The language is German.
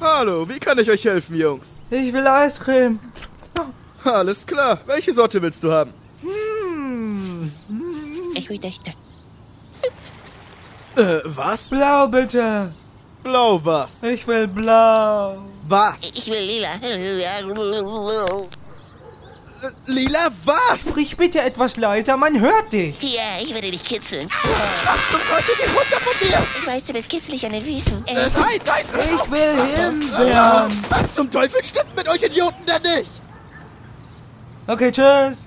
Hallo, wie kann ich euch helfen, Jungs? Ich will Eiscreme. Alles klar. Welche Sorte willst du haben? Ich will Dichte. Äh, was? Blau bitte. Blau was? Ich will blau. Was? Ich will lila. Lila was? Sprich bitte etwas leiser, man hört dich. Ja, ich werde dich kitzeln. Was zum Teufel? Geh runter von mir! Ich weiß, du bist kitzelig an den Füßen. Äh, Äh, nein, nein! Ich will Himbeeren. Was zum Teufel stimmt mit euch Idioten denn nicht? Okay, tschüss.